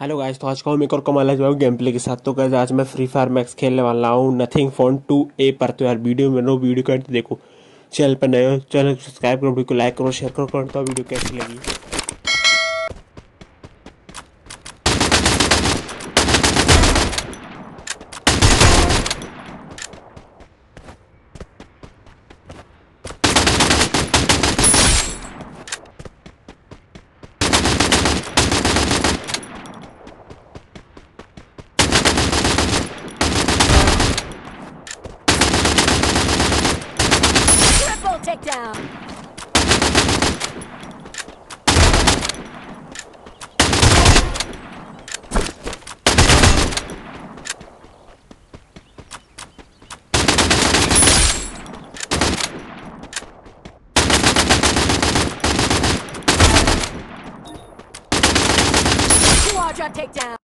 Hello guys तो आज का हम एक और कमाल है गेम प्ले के साथ। तो गाइस आज मैं फ्री फायर मैक्स खेलने वाला हूँ नथिंग फ़ोन टू ए पर। तो यार वीडियो में नो वीडियो कैंट देखो। चैनल पर नए हो, चैनल सब्सक्राइब करो, वीडियो को लाइक करो शेयर करो करो तो वीडियो कैसी लगी। Takedown. Quadra takedown.